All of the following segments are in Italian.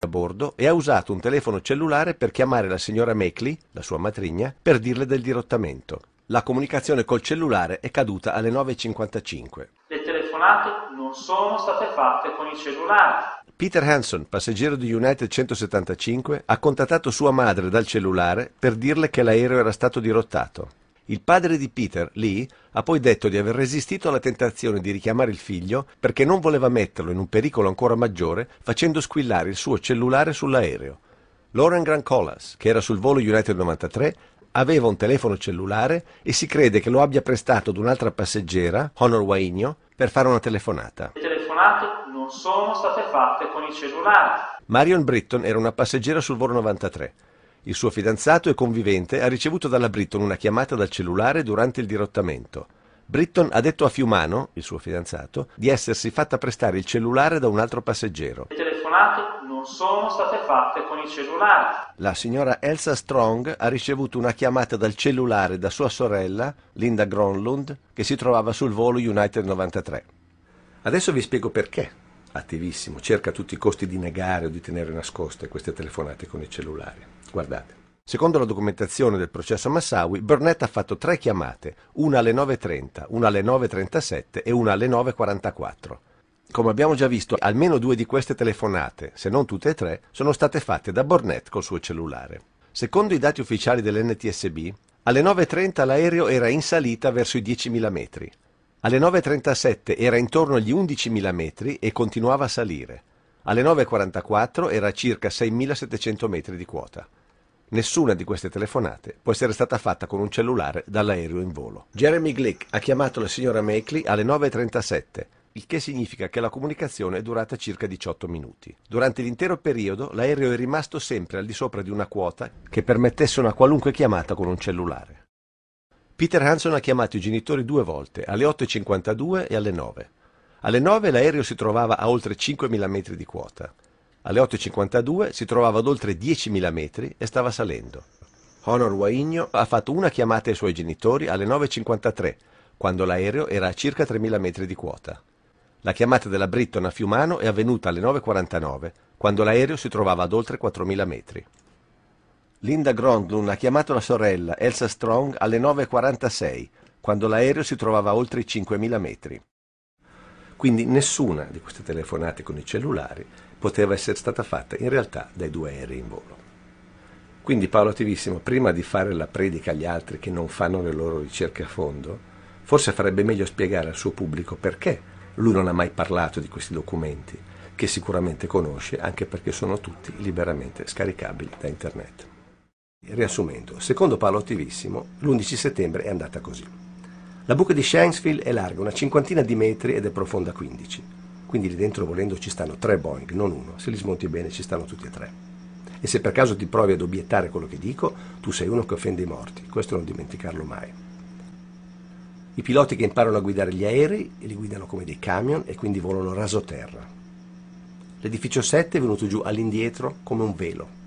a bordo e ha usato un telefono cellulare per chiamare la signora Mackley, la sua matrigna, per dirle del dirottamento. La comunicazione col cellulare è caduta alle 9.55. Le telefonate non sono state fatte con i cellulari. Peter Hanson, passeggero di United 175, ha contattato sua madre dal cellulare per dirle che l'aereo era stato dirottato. Il padre di Peter, Lee, ha poi detto di aver resistito alla tentazione di richiamare il figlio perché non voleva metterlo in un pericolo ancora maggiore facendo squillare il suo cellulare sull'aereo. Lauren Grancolas, che era sul volo United 93, aveva un telefono cellulare e si crede che lo abbia prestato ad un'altra passeggera, Honor Wainio, per fare una telefonata. Le telefonate non sono state fatte con i cellulari. Marion Britton era una passeggera sul volo 93. Il suo fidanzato e convivente ha ricevuto dalla Britton una chiamata dal cellulare durante il dirottamento. Britton ha detto a Fiumano, il suo fidanzato, di essersi fatta prestare il cellulare da un altro passeggero. Le telefonate non sono state fatte con i cellulari. La signora Elsa Strong ha ricevuto una chiamata dal cellulare da sua sorella, Linda Gronlund, che si trovava sul volo United 93. Adesso vi spiego perché. Attivissimo, cerca a tutti i costi di negare o di tenere nascoste queste telefonate con i cellulari. Guardate. Secondo la documentazione del processo Massawi, Burnett ha fatto tre chiamate, una alle 9.30, una alle 9.37 e una alle 9.44. Come abbiamo già visto, almeno due di queste telefonate, se non tutte e tre, sono state fatte da Burnett col suo cellulare. Secondo i dati ufficiali dell'NTSB, alle 9.30 l'aereo era in salita verso i 10.000 metri. Alle 9.37 era intorno agli 11.000 metri e continuava a salire. Alle 9.44 era a circa 6.700 metri di quota. Nessuna di queste telefonate può essere stata fatta con un cellulare dall'aereo in volo. Jeremy Glick ha chiamato la signora Makeley alle 9.37, il che significa che la comunicazione è durata circa 18 minuti. Durante l'intero periodo l'aereo è rimasto sempre al di sopra di una quota che permettesse una qualunque chiamata con un cellulare. Peter Hanson ha chiamato i genitori due volte, alle 8.52 e alle 9. Alle 9 l'aereo si trovava a oltre 5.000 metri di quota. Alle 8.52 si trovava ad oltre 10.000 metri e stava salendo. Honor Waigno ha fatto una chiamata ai suoi genitori alle 9.53, quando l'aereo era a circa 3.000 metri di quota. La chiamata della Britton a Fiumano è avvenuta alle 9.49, quando l'aereo si trovava ad oltre 4.000 metri. Linda Grondlund ha chiamato la sorella Elsa Strong alle 9.46, quando l'aereo si trovava a oltre i 5.000 metri. Quindi nessuna di queste telefonate con i cellulari poteva essere stata fatta in realtà dai due aerei in volo. Quindi Paolo Attivissimo, prima di fare la predica agli altri che non fanno le loro ricerche a fondo, forse farebbe meglio spiegare al suo pubblico perché lui non ha mai parlato di questi documenti, che sicuramente conosce anche perché sono tutti liberamente scaricabili da internet. Riassumendo, secondo Paolo Attivissimo, l'11 settembre è andata così. La buca di Shanksville è larga una cinquantina di metri ed è profonda 15 quindi lì dentro volendo ci stanno tre Boeing, non uno, se li smonti bene ci stanno tutti e tre. E se per caso ti provi ad obiettare quello che dico, tu sei uno che offende i morti, questo non dimenticarlo mai. I piloti che imparano a guidare gli aerei li guidano come dei camion e quindi volano raso terra. L'edificio 7 è venuto giù all'indietro come un velo.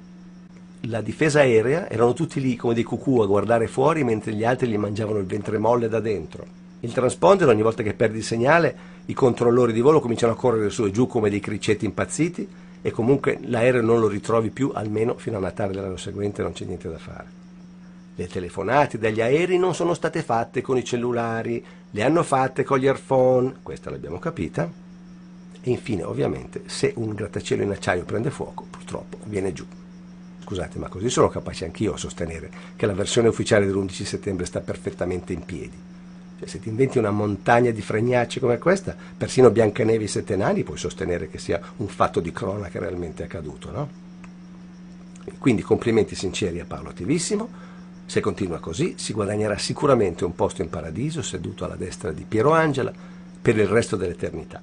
La difesa aerea erano tutti lì come dei cucù a guardare fuori mentre gli altri gli mangiavano il ventre molle da dentro. Il transponder ogni volta che perdi il segnale i controllori di volo cominciano a correre su e giù come dei cricetti impazziti e comunque l'aereo non lo ritrovi più almeno fino a Natale dell'anno seguente non c'è niente da fare. Le telefonate dagli aerei non sono state fatte con i cellulari, le hanno fatte con gli earphone, questa l'abbiamo capita. E infine, ovviamente, se un grattacielo in acciaio prende fuoco, purtroppo viene giù. Scusate, ma così sono capace anch'io a sostenere che la versione ufficiale dell'11 settembre sta perfettamente in piedi. Cioè, se ti inventi una montagna di fregnacci come questa, persino Biancanevi Sette Nani puoi sostenere che sia un fatto di cronaca realmente accaduto, no? Quindi complimenti sinceri a Paolo Attivissimo. Se continua così, si guadagnerà sicuramente un posto in paradiso seduto alla destra di Piero Angela per il resto dell'eternità.